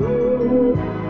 Thank you.